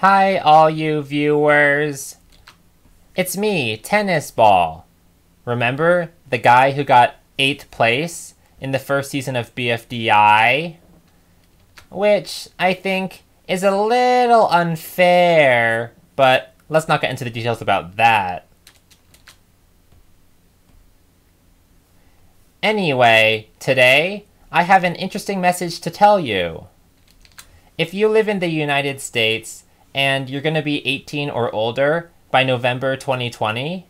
Hi, all you viewers. It's me, Tennis Ball. Remember the guy who got 8th place in the first season of BFDI? Which I think is a little unfair, but let's not get into the details about that. Anyway, today I have an interesting message to tell you. If you live in the United States and you're going to be 18 or older by November 2020,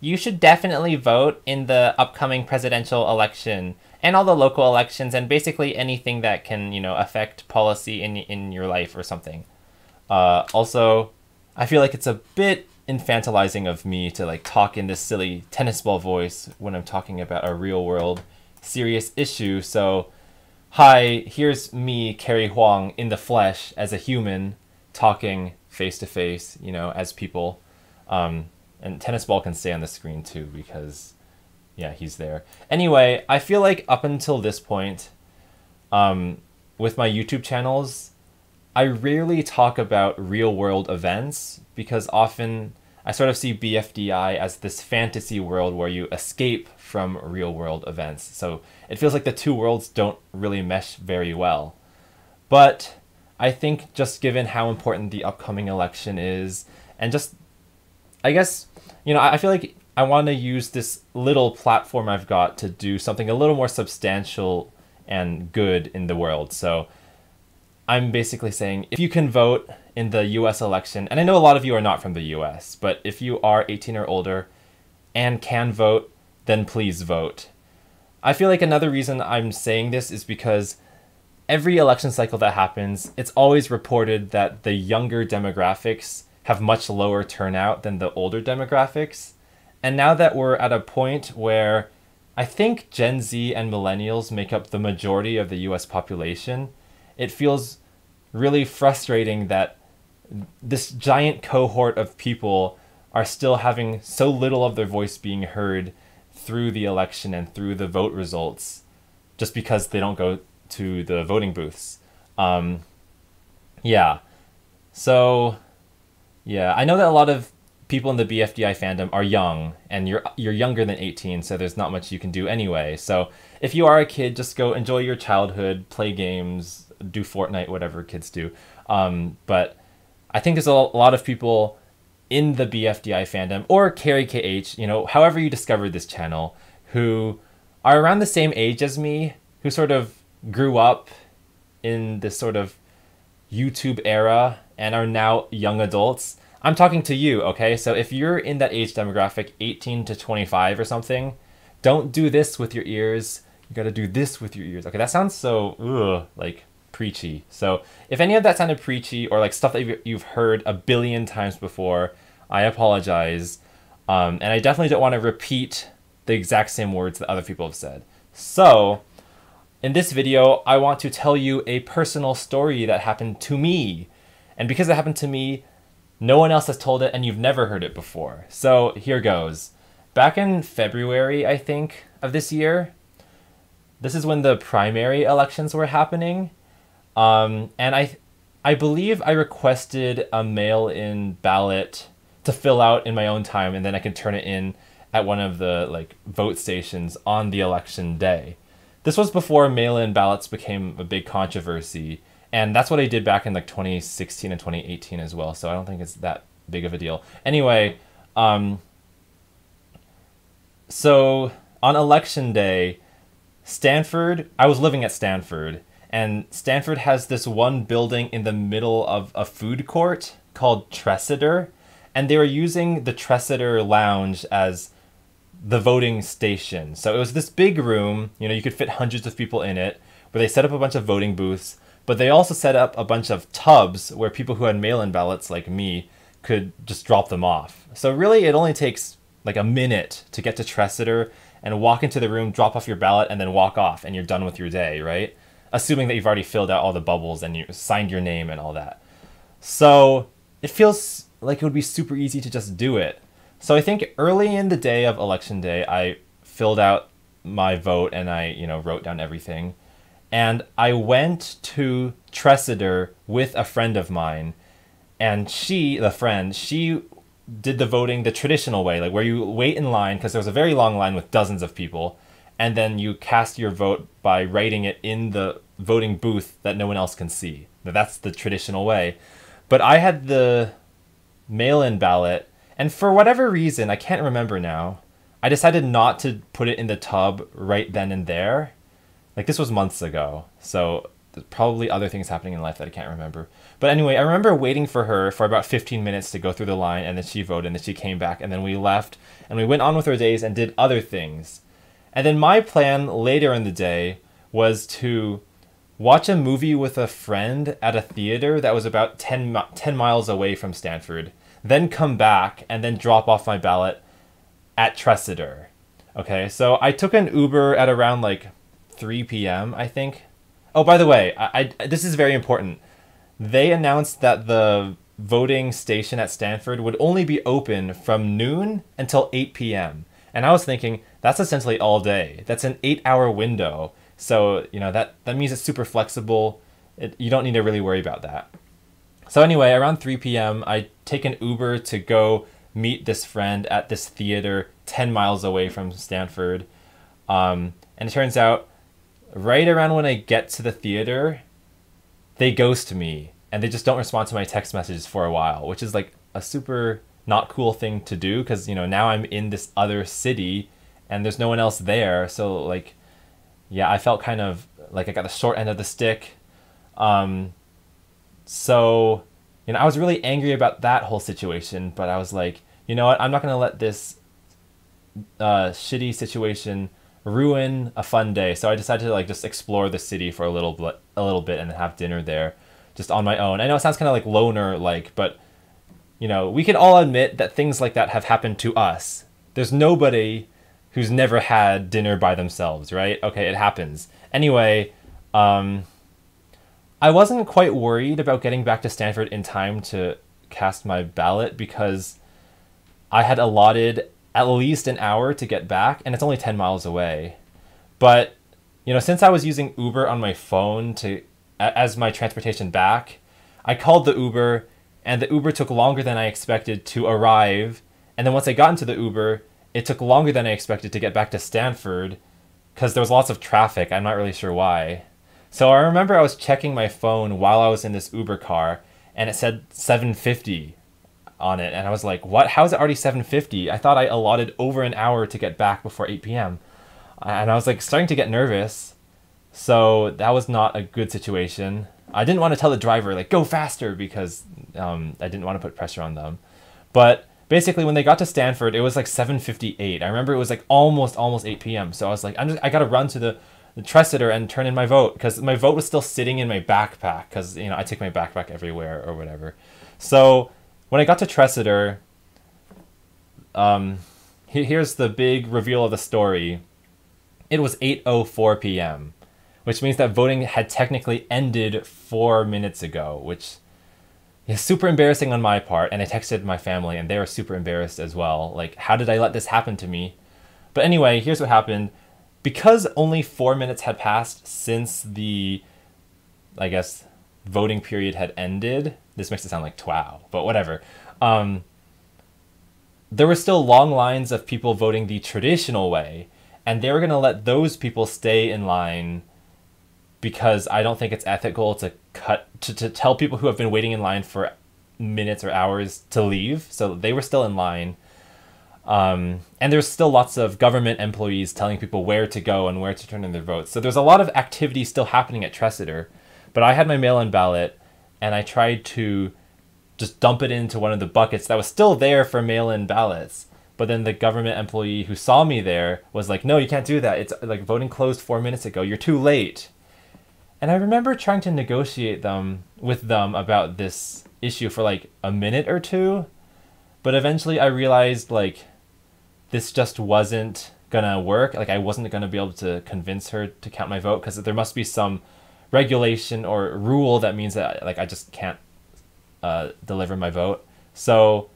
you should definitely vote in the upcoming presidential election and all the local elections and basically anything that can, you know, affect policy in in your life or something. Uh, also, I feel like it's a bit infantilizing of me to like talk in this silly tennis ball voice when I'm talking about a real world serious issue. So, hi, here's me, Cary Huang, in the flesh as a human, talking face to face, you know, as people. Um, and tennis ball can stay on the screen too because, yeah, he's there. Anyway, I feel like up until this point, um, with my YouTube channels, I rarely talk about real world events because often I sort of see BFDI as this fantasy world where you escape from real world events. So it feels like the two worlds don't really mesh very well. But I think just given how important the upcoming election is, and just, I guess, you know, I feel like I want to use this little platform I've got to do something a little more substantial and good in the world. So I'm basically saying if you can vote in the US election, and I know a lot of you are not from the US, but if you are 18 or older and can vote, then please vote. I feel like another reason I'm saying this is because every election cycle that happens, it's always reported that the younger demographics have much lower turnout than the older demographics. And now that we're at a point where I think Gen Z and millennials make up the majority of the US population, it feels really frustrating that this giant cohort of people are still having so little of their voice being heard through the election and through the vote results just because they don't go to the voting booths. Um, yeah. So, yeah, I know that a lot of people in the BFDI fandom are young, and you're you're younger than 18, so there's not much you can do anyway. So if you are a kid, just go enjoy your childhood, play games, do Fortnite, whatever kids do. Um, but I think there's a lot of people in the BFDI fandom or carykh, you know, however you discovered this channel, who are around the same age as me, who sort of grew up in this sort of YouTube era and are now young adults. I'm talking to you, okay? So if you're in that age demographic, 18 to 25 or something, don't do this with your ears. You gotta do this with your ears. Okay, that sounds so, ugh, like preachy. So if any of that sounded preachy or like stuff that you've heard a billion times before, I apologize. Um, and I definitely don't want to repeat the exact same words that other people have said. So in this video, I want to tell you a personal story that happened to me. And because it happened to me, no one else has told it and you've never heard it before. So here goes. Back in February, I think, of this year, this is when the primary elections were happening. Um, and I, I believe I requested a mail-in ballot to fill out in my own time, and then I can turn it in at one of the like vote stations on the election day. This was before mail-in ballots became a big controversy, and that's what I did back in like 2016 and 2018 as well. So I don't think it's that big of a deal. Anyway, um, so on election day, Stanford, I was living at Stanford, and Stanford has this one building in the middle of a food court called Tresidder, and they were using the Tresidder Lounge as the voting station. So it was this big room, you know, you could fit hundreds of people in it, where they set up a bunch of voting booths, but they also set up a bunch of tubs where people who had mail in ballots like me could just drop them off. So really, it only takes like a minute to get to Tresidder and walk into the room, drop off your ballot, and then walk off, and you're done with your day, right? assuming that you've already filled out all the bubbles and you signed your name and all that. So it feels like it would be super easy to just do it. So I think early in the day of election day, I filled out my vote and I, you know, wrote down everything. And I went to Tresidder with a friend of mine. and she, the friend, she did the voting the traditional way, like where you wait in line because there was a very long line with dozens of people, and then you cast your vote by writing it in the voting booth that no one else can see. That's the traditional way. But I had the mail-in ballot, and for whatever reason, I can't remember now, I decided not to put it in the tub right then and there. Like this was months ago, so probably other things happening in life that I can't remember. But anyway, I remember waiting for her for about 15 minutes to go through the line, and then she voted, and then she came back, and then we left, and we went on with our days and did other things. And then my plan later in the day was to watch a movie with a friend at a theater that was about 10, 10 miles away from Stanford, then come back and then drop off my ballot at Tresidder. Okay, so I took an Uber at around like 3 p.m., I think. Oh, by the way, I, I, this is very important. They announced that the voting station at Stanford would only be open from noon until 8 p.m. And I was thinking, that's essentially all day. That's an eight hour window. So, you know, that, that means it's super flexible. It, you don't need to really worry about that. So, anyway, around 3 p.m., I take an Uber to go meet this friend at this theater 10 miles away from Stanford. Um, and it turns out right around when I get to the theater, they ghost me and they just don't respond to my text messages for a while, which is like a super not cool thing to do because you know now I'm in this other city and there's no one else there. So like, yeah, I felt kind of like I got the short end of the stick. Um, so you know I was really angry about that whole situation, but I was like, you know what, I'm not gonna let this uh, shitty situation ruin a fun day. So I decided to like just explore the city for a little bit, a little bit, and have dinner there, just on my own. I know it sounds kind of like loner like, but you know we can all admit that things like that have happened to us. There's nobody who's never had dinner by themselves, right? Okay, it happens. Anyway, um, I wasn't quite worried about getting back to Stanford in time to cast my ballot because I had allotted at least an hour to get back, and it's only 10 miles away. But, you know, since I was using Uber on my phone to as my transportation back, I called the Uber, and the Uber took longer than I expected to arrive. And then once I got into the Uber, it took longer than I expected to get back to Stanford because there was lots of traffic. I'm not really sure why. So I remember I was checking my phone while I was in this Uber car, and it said 750 on it and I was like, "What? How is it already 7:50? I thought I allotted over an hour to get back before 8 p.m." And I was like starting to get nervous. So that was not a good situation. I didn't want to tell the driver like go faster because um, I didn't want to put pressure on them. But basically, when they got to Stanford, it was like 7:58. I remember it was like almost almost 8 p.m. So I was like, I'm just I gotta run to the the Tresidder and turn in my vote because my vote was still sitting in my backpack because you know I take my backpack everywhere or whatever. So when I got to Tresidder, um, here's the big reveal of the story. It was 8:04 p.m., which means that voting had technically ended four minutes ago, which is super embarrassing on my part. And I texted my family, and they were super embarrassed as well. Like, how did I let this happen to me? But anyway, here's what happened. Because only four minutes had passed since the, I guess, voting period had ended, this makes it sound like TWOW, but whatever. Um, there were still long lines of people voting the traditional way, and they were going to let those people stay in line because I don't think it's ethical to cut to, to tell people who have been waiting in line for minutes or hours to leave. So they were still in line. Um, and there's still lots of government employees telling people where to go and where to turn in their votes. So there's a lot of activity still happening at Tresidder. But I had my mail in ballot and I tried to just dump it into one of the buckets that was still there for mail in ballots. But then the government employee who saw me there was like, no, you can't do that. It's like voting closed four minutes ago. You're too late. And I remember trying to negotiate them with them about this issue for like a minute or two. But eventually I realized like this just wasn't gonna work. Like I wasn't gonna be able to convince her to count my vote because there must be some regulation or rule that means that like I just can't uh, deliver my vote. So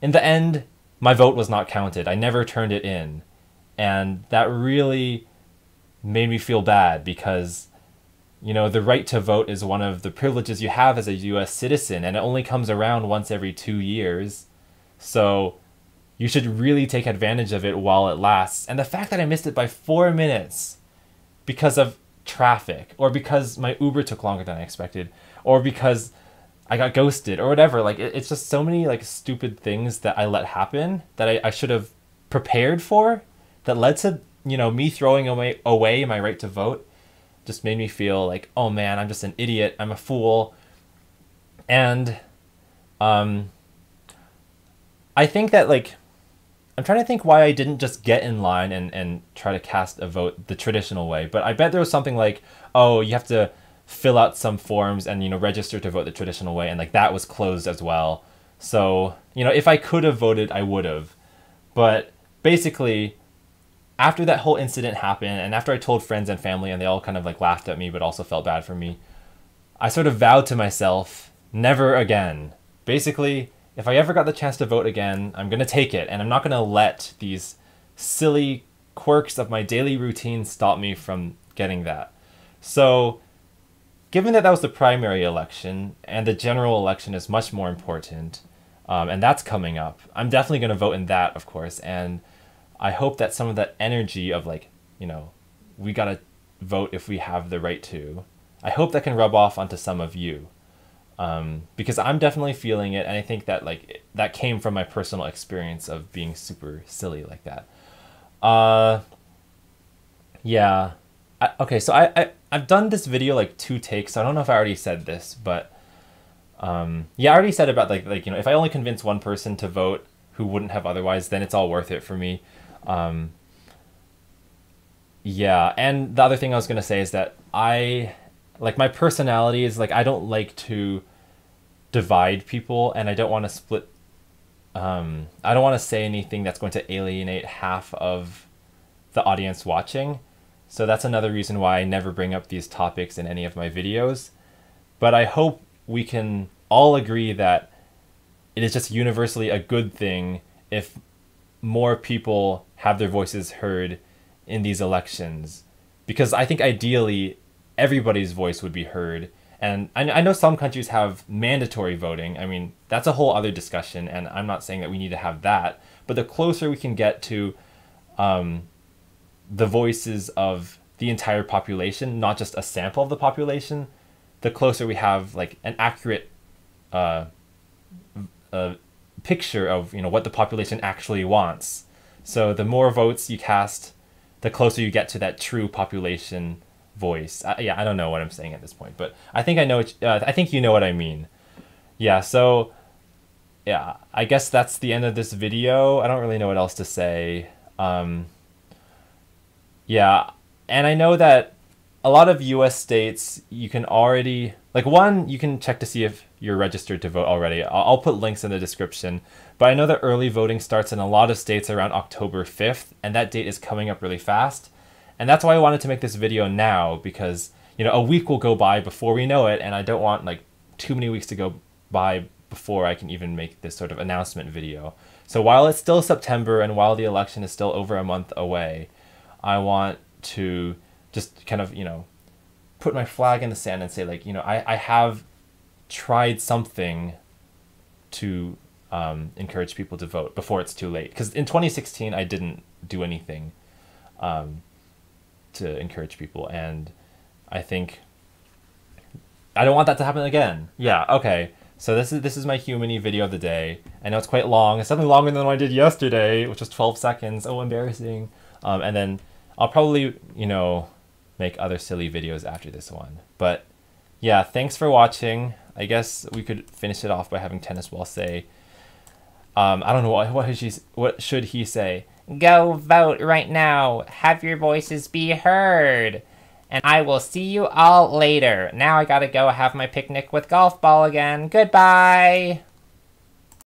in the end, my vote was not counted. I never turned it in, and that really made me feel bad because you know, the right to vote is one of the privileges you have as a US citizen, and it only comes around once every two years. So you should really take advantage of it while it lasts. And the fact that I missed it by four minutes because of traffic, or because my Uber took longer than I expected, or because I got ghosted, or whatever, like it, it's just so many like stupid things that I let happen that I, I should have prepared for that led to, you know, me throwing away away my right to vote just made me feel like, oh man, I'm just an idiot. I'm a fool. And um, I think that like I'm trying to think why I didn't just get in line and, and try to cast a vote the traditional way. But I bet there was something like, oh, you have to fill out some forms and you know register to vote the traditional way, and like that was closed as well. So you know, if I could have voted, I would have. But basically, after that whole incident happened and after I told friends and family and they all kind of like laughed at me but also felt bad for me, I sort of vowed to myself, never again. Basically, if I ever got the chance to vote again, I'm going to take it and I'm not going to let these silly quirks of my daily routine stop me from getting that. So, given that that was the primary election and the general election is much more important, um, and that's coming up, I'm definitely going to vote in that, of course. And I hope that some of that energy of like, you know, we gotta vote if we have the right to, I hope that can rub off onto some of you. Um, because I'm definitely feeling it, and I think that like that came from my personal experience of being super silly like that. Uh, yeah. I, okay, so I, I I've done this video like two takes. So I don't know if I already said this, but um, yeah, I already said about like like you know if I only convince one person to vote who wouldn't have otherwise, then it's all worth it for me. Um, yeah, and the other thing I was gonna say is that I like my personality is like I don't like to divide people, and I don't want to split. Um, I don't want to say anything that's going to alienate half of the audience watching. So that's another reason why I never bring up these topics in any of my videos. But I hope we can all agree that it is just universally a good thing if more people have their voices heard in these elections because I think ideally everybody's voice would be heard. And I, I know some countries have mandatory voting. I mean, that's a whole other discussion, and I'm not saying that we need to have that. But the closer we can get to um, the voices of the entire population, not just a sample of the population, the closer we have like an accurate uh, uh, picture of you know what the population actually wants. So the more votes you cast, the closer you get to that true population voice. Uh, yeah, I don't know what I'm saying at this point, but I think I know. What, uh, I think you know what I mean. Yeah. So yeah, I guess that's the end of this video. I don't really know what else to say. Um, yeah, and I know that a lot of U.S. states you can already like one you can check to see if you're registered to vote already. I'll, I'll put links in the description. But I know that early voting starts in a lot of states around October 5th, and that date is coming up really fast. And that's why I wanted to make this video now because you know a week will go by before we know it, and I don't want like too many weeks to go by before I can even make this sort of announcement video. So while it's still September and while the election is still over a month away, I want to just kind of, you know, put my flag in the sand and say like, you know, I, I have tried something to um, encourage people to vote before it's too late. Because in 2016, I didn't do anything um, to encourage people, and I think I don't want that to happen again. Yeah. Okay. So this is this is my Humany video of the day. I know it's quite long. It's definitely longer than what I did yesterday, which was 12 seconds. Oh, embarrassing. Um, and then I'll probably you know make other silly videos after this one. But yeah, thanks for watching. I guess we could finish it off by having Tennis Ball say, um, I don't know what what, she, what should he say? Go vote right now. Have your voices be heard. And I will see you all later. Now I gotta go have my picnic with golf ball again. Goodbye.